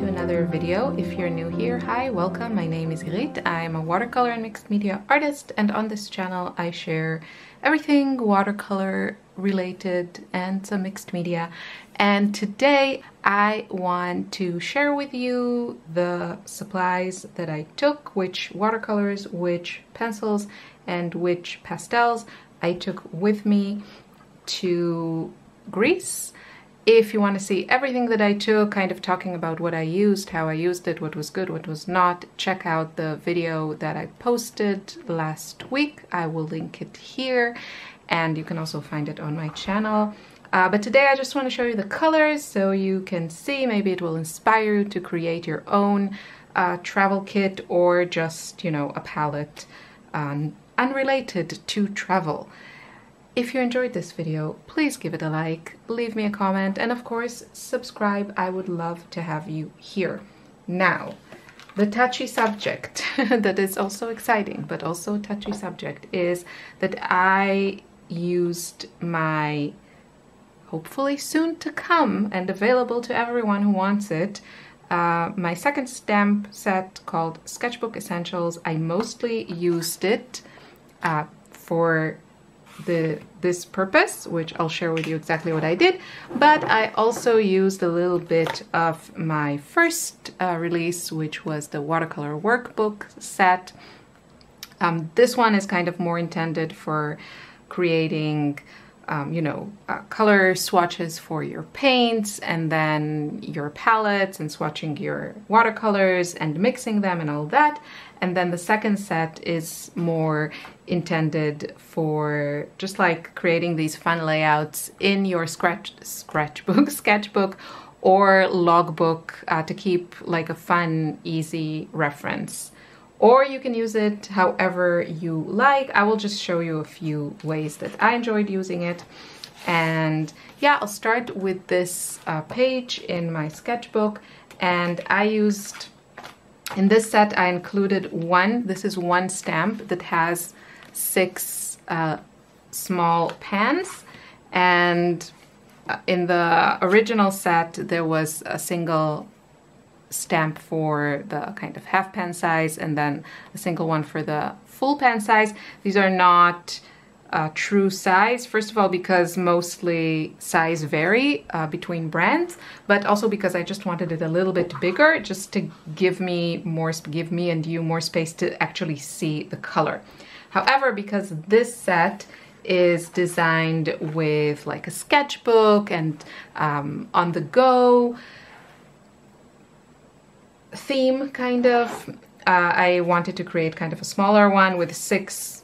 to another video. If you're new here, hi, welcome. My name is Irit. I'm a watercolor and mixed media artist and on this channel I share everything watercolor related and some mixed media. And today I want to share with you the supplies that I took, which watercolors, which pencils, and which pastels I took with me to Greece if you want to see everything that I took, kind of talking about what I used, how I used it, what was good, what was not, check out the video that I posted last week. I will link it here and you can also find it on my channel. Uh, but today I just want to show you the colors so you can see, maybe it will inspire you to create your own uh, travel kit or just, you know, a palette um, unrelated to travel. If you enjoyed this video, please give it a like, leave me a comment, and of course, subscribe. I would love to have you here. Now, the touchy subject that is also exciting, but also a touchy subject, is that I used my hopefully soon to come and available to everyone who wants it, uh, my second stamp set called Sketchbook Essentials. I mostly used it uh, for the this purpose, which I'll share with you exactly what I did, but I also used a little bit of my first uh, release, which was the watercolor workbook set. Um, this one is kind of more intended for creating um, you know, uh, color swatches for your paints and then your palettes and swatching your watercolors and mixing them and all that. And then the second set is more intended for just like creating these fun layouts in your scratch scratchbook, sketchbook, or logbook uh, to keep like a fun, easy reference. Or you can use it however you like. I will just show you a few ways that I enjoyed using it. And yeah, I'll start with this uh, page in my sketchbook. And I used in this set, I included one, this is one stamp that has six uh, small pans. And uh, in the original set, there was a single stamp for the kind of half pan size and then a single one for the full pan size. These are not uh, true size. First of all, because mostly size vary uh, between brands, but also because I just wanted it a little bit bigger, just to give me more, give me and you more space to actually see the color. However, because this set is designed with like a sketchbook and um, on the go theme kind of, uh, I wanted to create kind of a smaller one with six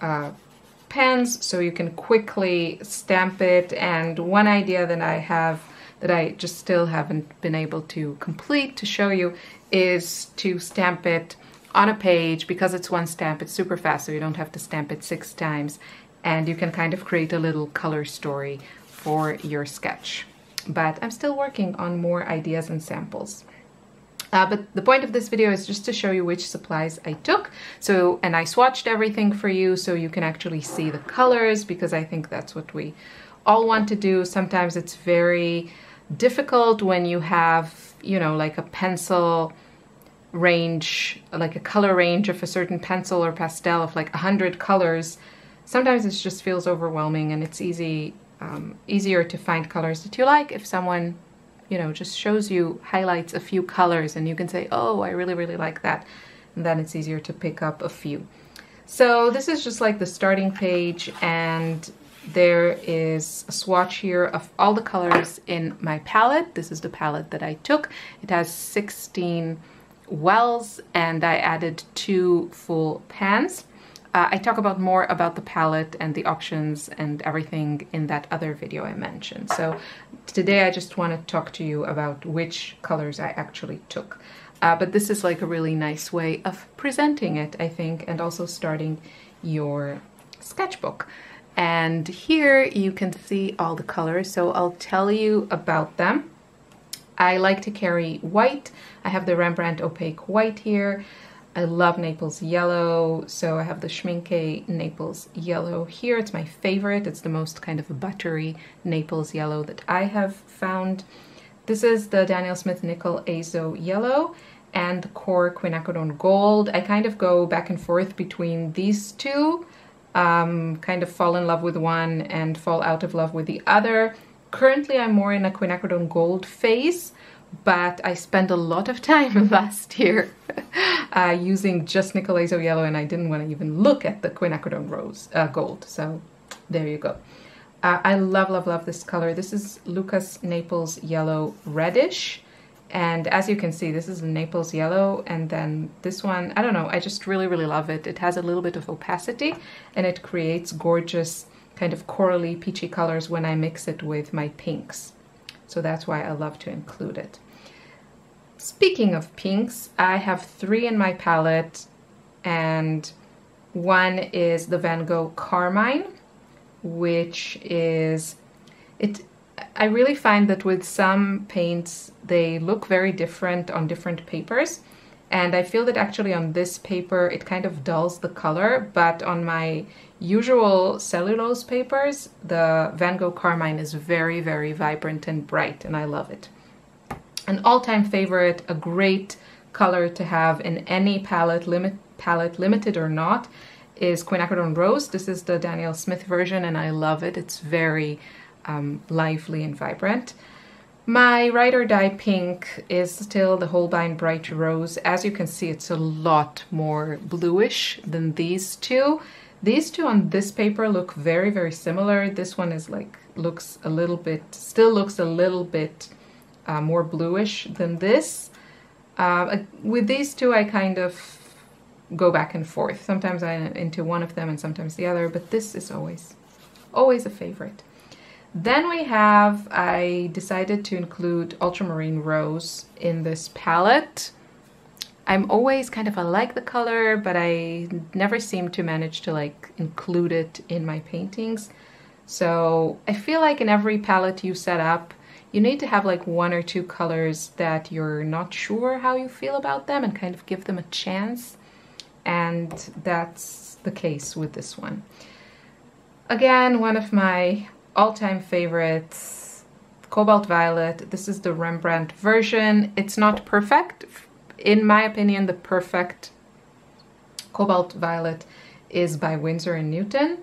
uh, pens so you can quickly stamp it. And one idea that I have that I just still haven't been able to complete to show you is to stamp it on a page because it's one stamp it's super fast so you don't have to stamp it six times and you can kind of create a little color story for your sketch but I'm still working on more ideas and samples. Uh, but the point of this video is just to show you which supplies I took. So, and I swatched everything for you so you can actually see the colors because I think that's what we all want to do. Sometimes it's very difficult when you have, you know, like a pencil range, like a color range of a certain pencil or pastel of like a hundred colors. Sometimes it just feels overwhelming and it's easy, um, easier to find colors that you like if someone you know, just shows you, highlights a few colors and you can say, oh, I really, really like that. And then it's easier to pick up a few. So this is just like the starting page and there is a swatch here of all the colors in my palette. This is the palette that I took. It has 16 wells and I added two full pans. Uh, I talk about more about the palette and the options and everything in that other video I mentioned. So today I just want to talk to you about which colors I actually took. Uh, but this is like a really nice way of presenting it, I think, and also starting your sketchbook. And here you can see all the colors, so I'll tell you about them. I like to carry white. I have the Rembrandt Opaque White here. I love Naples yellow, so I have the Schmincke Naples yellow here. It's my favorite. It's the most kind of buttery Naples yellow that I have found. This is the Daniel Smith Nickel Azo Yellow and the Core Quinacridone Gold. I kind of go back and forth between these two, um, kind of fall in love with one and fall out of love with the other. Currently, I'm more in a Quinacridone Gold phase, but I spent a lot of time last year uh, using just Nickel Yellow and I didn't want to even look at the Quinacridone Rose uh, Gold. So there you go. Uh, I love, love, love this color. This is Lucas Naples Yellow Reddish. And as you can see, this is Naples Yellow. And then this one, I don't know, I just really, really love it. It has a little bit of opacity and it creates gorgeous kind of corally peachy colors when I mix it with my pinks. So that's why I love to include it. Speaking of pinks, I have three in my palette and one is the Van Gogh Carmine which is it I really find that with some paints they look very different on different papers and I feel that actually on this paper it kind of dulls the color but on my usual cellulose papers the Van Gogh Carmine is very very vibrant and bright and I love it. An all-time favorite, a great color to have in any palette, limit, palette limited or not, is Quinacridone Rose. This is the Daniel Smith version and I love it. It's very um, lively and vibrant. My Ride or Die Pink is still the Holbein Bright Rose. As you can see, it's a lot more bluish than these two. These two on this paper look very, very similar. This one is like, looks a little bit, still looks a little bit uh, more bluish than this. Uh, with these two, I kind of go back and forth. Sometimes I'm into one of them and sometimes the other, but this is always, always a favorite. Then we have, I decided to include Ultramarine Rose in this palette. I'm always kind of, I like the color, but I never seem to manage to like include it in my paintings. So I feel like in every palette you set up, you need to have like one or two colors that you're not sure how you feel about them and kind of give them a chance and that's the case with this one. Again, one of my all-time favorites, Cobalt Violet. This is the Rembrandt version. It's not perfect. In my opinion, the perfect Cobalt Violet is by Winsor & Newton,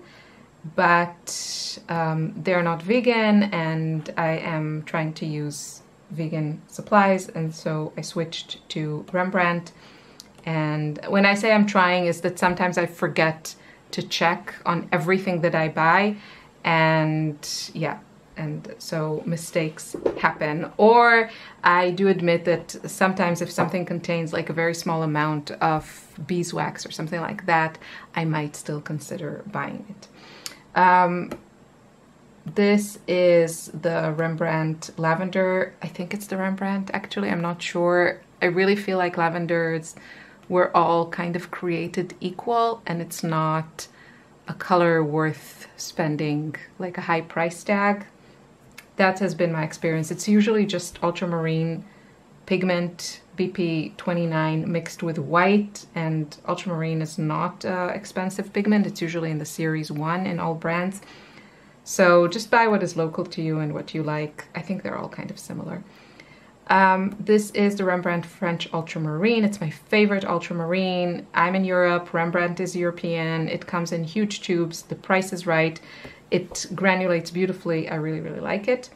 but um, they're not vegan and I am trying to use vegan supplies and so I switched to Rembrandt and when I say I'm trying is that sometimes I forget to check on everything that I buy and yeah, and so mistakes happen. Or I do admit that sometimes if something contains like a very small amount of beeswax or something like that, I might still consider buying it. Um, this is the Rembrandt Lavender. I think it's the Rembrandt, actually, I'm not sure. I really feel like lavenders we're all kind of created equal and it's not a color worth spending like a high price tag. That has been my experience. It's usually just ultramarine pigment PB29 mixed with white and ultramarine is not uh, expensive pigment. It's usually in the series one in all brands. So just buy what is local to you and what you like. I think they're all kind of similar. Um, this is the Rembrandt French Ultramarine. It's my favorite ultramarine. I'm in Europe, Rembrandt is European. It comes in huge tubes, the price is right. It granulates beautifully, I really, really like it.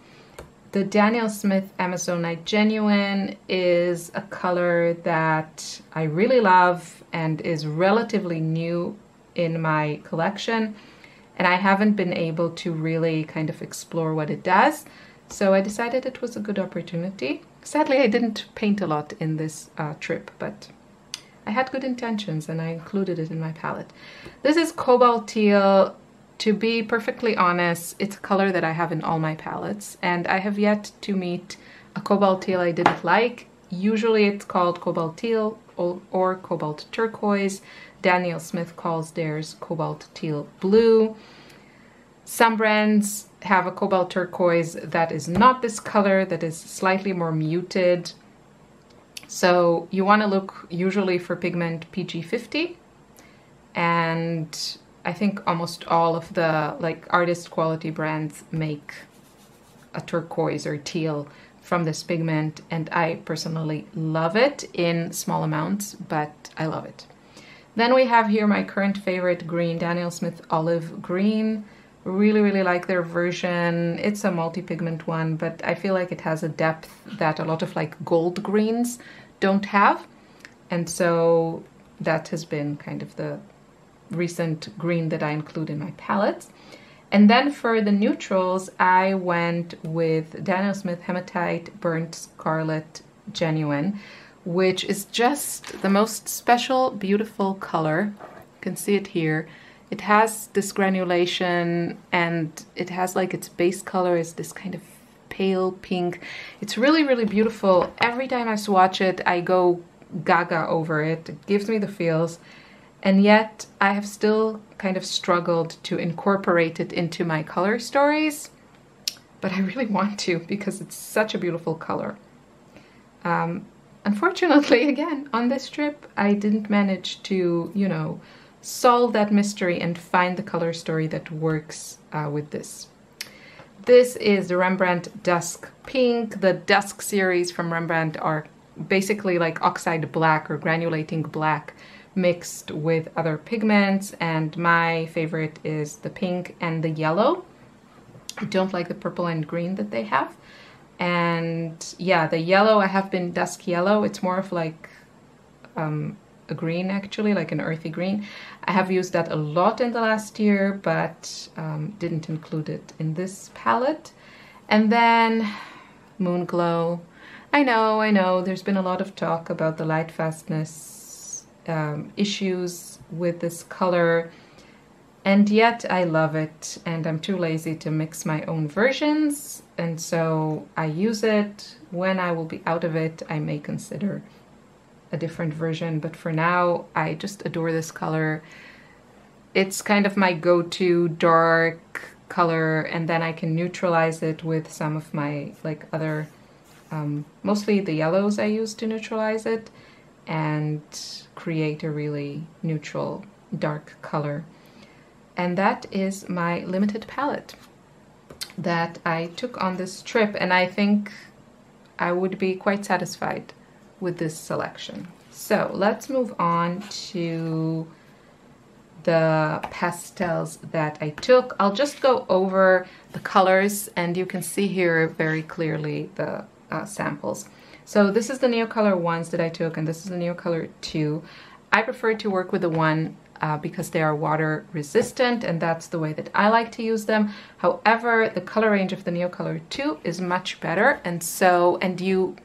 The Daniel Smith Amazonite Genuine is a color that I really love and is relatively new in my collection. And I haven't been able to really kind of explore what it does. So I decided it was a good opportunity. Sadly, I didn't paint a lot in this uh, trip, but I had good intentions and I included it in my palette. This is Cobalt Teal. To be perfectly honest, it's a color that I have in all my palettes and I have yet to meet a Cobalt Teal I didn't like. Usually it's called Cobalt Teal or, or Cobalt Turquoise. Daniel Smith calls theirs Cobalt Teal Blue. Some brands have a cobalt turquoise that is not this color, that is slightly more muted. So you want to look usually for pigment PG50 and I think almost all of the like artist quality brands make a turquoise or teal from this pigment and I personally love it in small amounts, but I love it. Then we have here my current favorite green, Daniel Smith Olive Green. Really, really like their version. It's a multi-pigment one, but I feel like it has a depth that a lot of like gold greens don't have. And so that has been kind of the recent green that I include in my palettes. And then for the neutrals, I went with Daniel Smith Hematite Burnt Scarlet Genuine, which is just the most special, beautiful color. You can see it here. It has this granulation and it has like its base color is this kind of pale pink. It's really, really beautiful. Every time I swatch it, I go gaga over it. It gives me the feels. And yet I have still kind of struggled to incorporate it into my color stories, but I really want to because it's such a beautiful color. Um, unfortunately, again, on this trip, I didn't manage to, you know, solve that mystery and find the color story that works uh, with this. This is the Rembrandt Dusk Pink. The Dusk series from Rembrandt are basically like oxide black or granulating black mixed with other pigments and my favorite is the pink and the yellow. I don't like the purple and green that they have. And yeah, the yellow, I have been dusk yellow. It's more of like um, a green actually, like an earthy green. I have used that a lot in the last year, but um, didn't include it in this palette. And then Moonglow. I know, I know, there's been a lot of talk about the light fastness um, issues with this color and yet I love it and I'm too lazy to mix my own versions and so I use it. When I will be out of it, I may consider a different version, but for now, I just adore this color. It's kind of my go-to dark color and then I can neutralize it with some of my like other, um, mostly the yellows I use to neutralize it and create a really neutral dark color. And that is my limited palette that I took on this trip and I think I would be quite satisfied with this selection. So let's move on to the pastels that I took. I'll just go over the colors and you can see here very clearly the uh, samples. So this is the Neocolor ones that I took and this is the Neocolor 2. I prefer to work with the one uh, because they are water resistant and that's the way that I like to use them. However, the color range of the Neocolor 2 is much better and so, and you,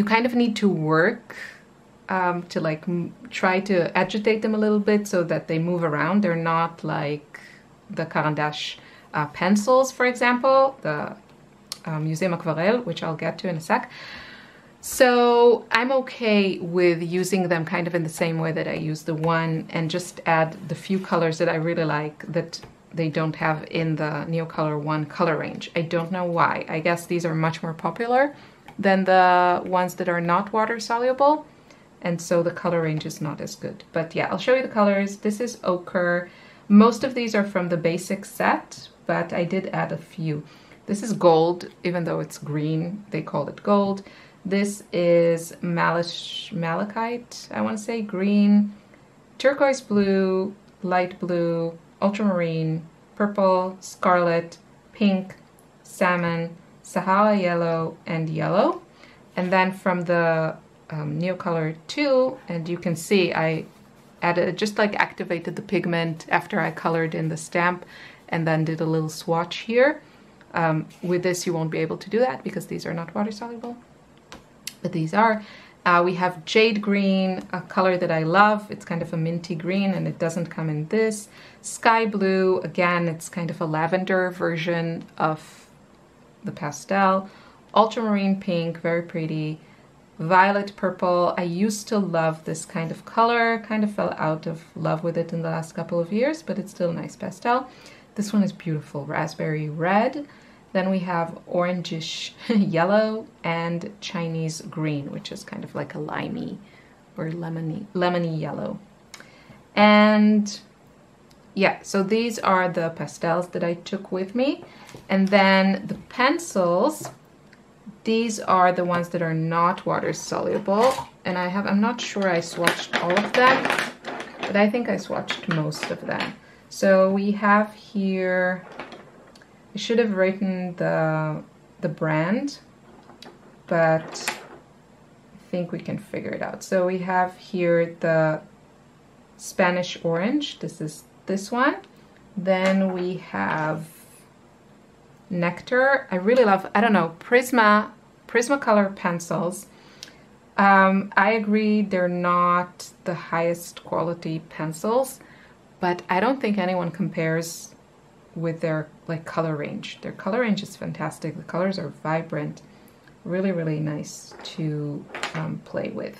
you kind of need to work um, to like try to agitate them a little bit so that they move around. They're not like the Caran uh, pencils, for example, the uh, Museum Aquarelle, which I'll get to in a sec. So I'm okay with using them kind of in the same way that I use the one and just add the few colors that I really like that they don't have in the Neocolor 1 color range. I don't know why. I guess these are much more popular than the ones that are not water soluble and so the color range is not as good. But yeah, I'll show you the colors. This is ochre. Most of these are from the basic set, but I did add a few. This is gold, even though it's green, they call it gold. This is Malish, malachite, I want to say, green, turquoise blue, light blue, ultramarine, purple, scarlet, pink, salmon, Sahara yellow, and yellow. And then from the um, Neocolor 2, and you can see I added, just like activated the pigment after I colored in the stamp and then did a little swatch here. Um, with this you won't be able to do that because these are not water soluble but these are. Uh, we have jade green, a color that I love. It's kind of a minty green and it doesn't come in this. Sky blue, again, it's kind of a lavender version of the pastel. Ultramarine pink, very pretty. Violet purple, I used to love this kind of color, kind of fell out of love with it in the last couple of years, but it's still a nice pastel. This one is beautiful, raspberry red. Then we have orangish yellow and Chinese green, which is kind of like a limey or lemony, lemony yellow. And yeah, so these are the pastels that I took with me. And then the pencils, these are the ones that are not water soluble. And I have, I'm not sure I swatched all of them, but I think I swatched most of them. So we have here, I should have written the, the brand, but I think we can figure it out. So we have here the Spanish orange. This is this one. Then we have Nectar. I really love, I don't know, Prisma, Prismacolor pencils. Um, I agree they're not the highest quality pencils, but I don't think anyone compares with their like color range. Their color range is fantastic. The colors are vibrant, really, really nice to um, play with.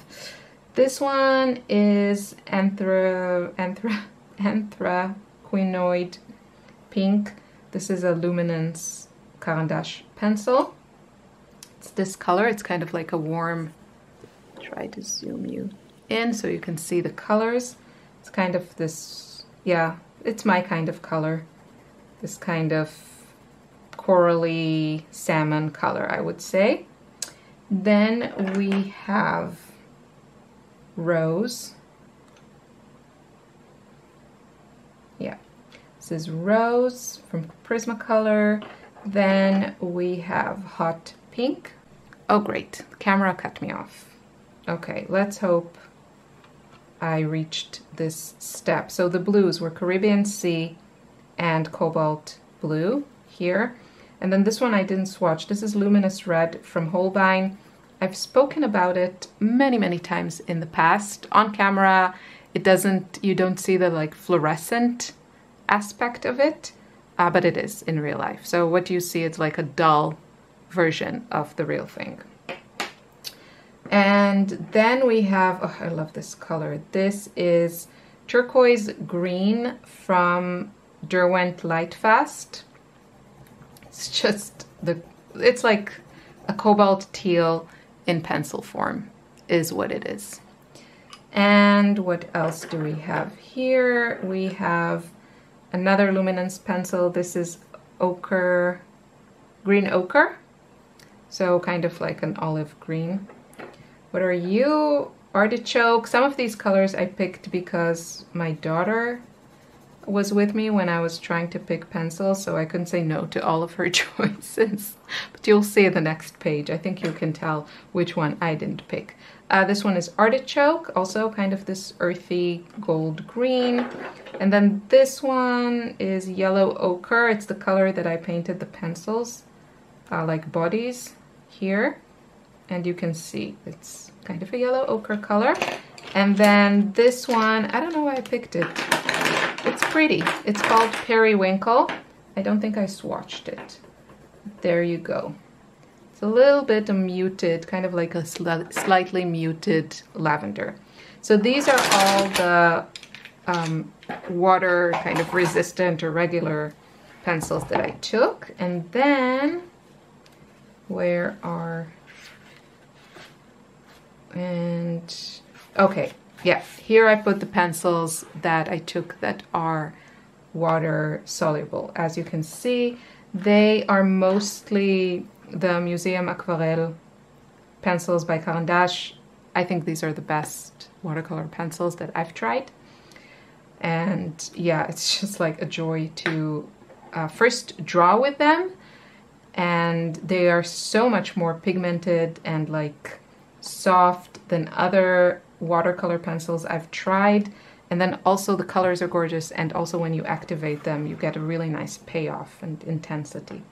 This one is anthra, anthra, anthraquinoid pink. This is a Luminance Caran d'Ache pencil. It's this color. It's kind of like a warm, try to zoom you in so you can see the colors. It's kind of this, yeah, it's my kind of color. This kind of corally salmon color, I would say. Then we have Rose. Yeah, this is Rose from Prismacolor. Then we have Hot Pink. Oh great, camera cut me off. Okay, let's hope I reached this step. So the blues were Caribbean Sea and Cobalt Blue here. And then this one I didn't swatch. This is Luminous Red from Holbein. I've spoken about it many, many times in the past. On camera, it doesn't, you don't see the like fluorescent aspect of it, uh, but it is in real life. So what you see, it's like a dull version of the real thing. And then we have, oh, I love this color. This is turquoise green from Derwent Lightfast. It's just the, it's like a cobalt teal in pencil form is what it is. And what else do we have here? We have another luminance pencil. This is ochre, green ochre. So kind of like an olive green. What are you? Artichoke. Some of these colors I picked because my daughter was with me when I was trying to pick pencils, so I couldn't say no to all of her choices. but you'll see the next page. I think you can tell which one I didn't pick. Uh, this one is Artichoke, also kind of this earthy gold green. And then this one is Yellow Ochre. It's the color that I painted the pencils, uh, like bodies here. And you can see it's kind of a yellow ochre color. And then this one, I don't know why I picked it. It's pretty. It's called Periwinkle. I don't think I swatched it. There you go. It's a little bit muted, kind of like a sli slightly muted lavender. So these are all the um, water kind of resistant or regular pencils that I took. And then, where are, and, okay, yeah, here I put the pencils that I took that are water soluble. As you can see, they are mostly the Museum Aquarelle pencils by Caran d'Ache. I think these are the best watercolor pencils that I've tried. And yeah, it's just like a joy to uh, first draw with them. And they are so much more pigmented and like soft than other watercolor pencils I've tried. And then also the colors are gorgeous and also when you activate them you get a really nice payoff and intensity.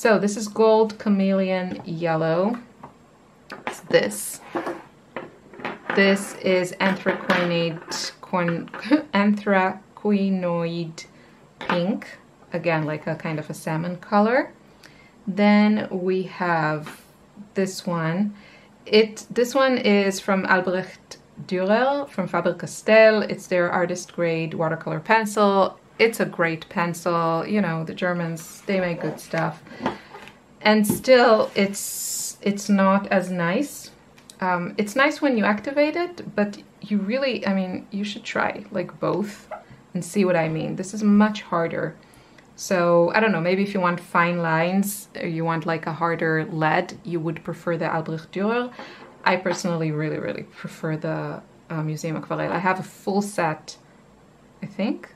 So this is Gold Chameleon Yellow. It's this. This is Anthraquinoid, Anthraquinoid Pink. Again, like a kind of a salmon color. Then we have this one. It This one is from Albrecht Dürer from Faber-Castell. It's their artist grade watercolor pencil. It's a great pencil. You know, the Germans, they make good stuff. And still, it's it's not as nice. Um, it's nice when you activate it, but you really, I mean, you should try like both and see what I mean. This is much harder. So I don't know, maybe if you want fine lines or you want like a harder lead, you would prefer the Albrecht Dürer. I personally really, really prefer the uh, Museum Aquarelle. I have a full set, I think.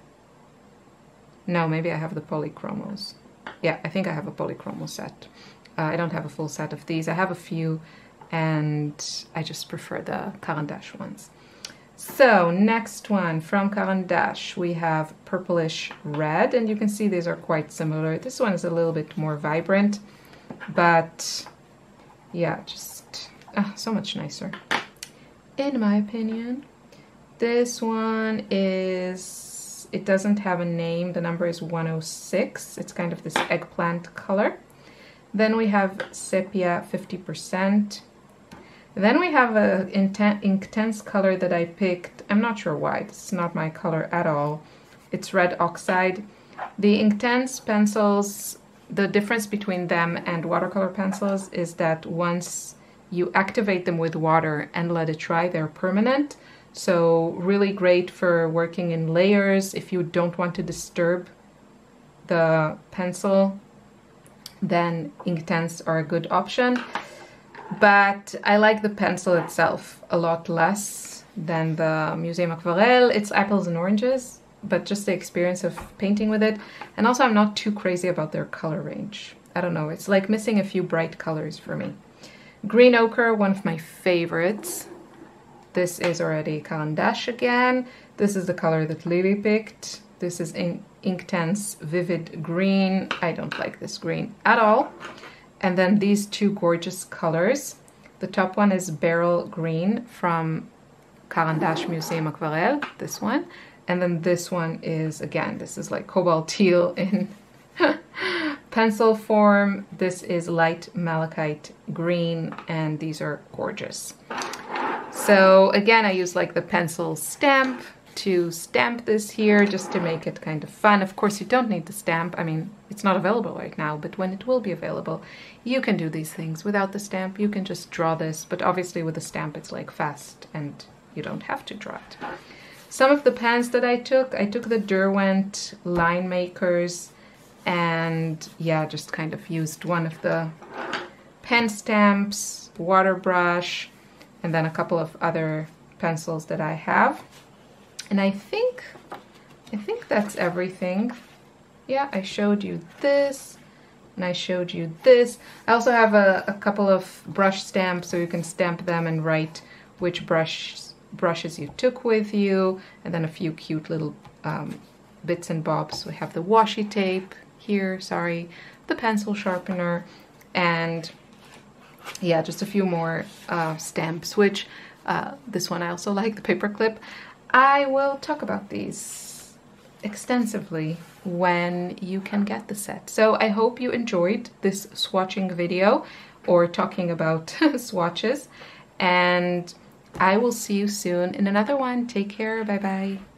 No, maybe I have the polychromos. Yeah, I think I have a polychromo set. Uh, I don't have a full set of these. I have a few and I just prefer the Caran d'Ache ones. So next one from Caran d'Ache, we have purplish red, and you can see these are quite similar. This one is a little bit more vibrant, but yeah, just ah, so much nicer, in my opinion. This one is, it doesn't have a name. The number is 106. It's kind of this eggplant color. Then we have sepia 50%. Then we have a Inktense color that I picked. I'm not sure why. This is not my color at all. It's red oxide. The Inktense pencils, the difference between them and watercolor pencils is that once you activate them with water and let it dry, they're permanent. So really great for working in layers if you don't want to disturb the pencil then ink Inktense are a good option but I like the pencil itself a lot less than the Museum Aquarelle. It's apples and oranges, but just the experience of painting with it. And also I'm not too crazy about their color range. I don't know, it's like missing a few bright colors for me. Green Ochre, one of my favorites. This is already Caran d'Ache again. This is the color that Lily picked. This is in Inktense Vivid Green. I don't like this green at all. And then these two gorgeous colors. The top one is Beryl Green from Caran d'Ache Museum Aquarelle, this one. And then this one is, again, this is like cobalt teal in pencil form. This is light malachite green, and these are gorgeous. So again, I use like the pencil stamp to stamp this here just to make it kind of fun. Of course, you don't need the stamp. I mean, it's not available right now, but when it will be available, you can do these things without the stamp. You can just draw this, but obviously with the stamp, it's like fast and you don't have to draw it. Some of the pens that I took, I took the Derwent line makers and yeah, just kind of used one of the pen stamps, water brush, and then a couple of other pencils that I have. And I think, I think that's everything. Yeah, I showed you this and I showed you this. I also have a, a couple of brush stamps so you can stamp them and write which brush brushes you took with you and then a few cute little um, bits and bobs. We have the washi tape here, sorry, the pencil sharpener and yeah, just a few more uh, stamps, which uh, this one I also like, the paper clip. I will talk about these extensively when you can get the set. So I hope you enjoyed this swatching video or talking about swatches and I will see you soon in another one. Take care. Bye bye.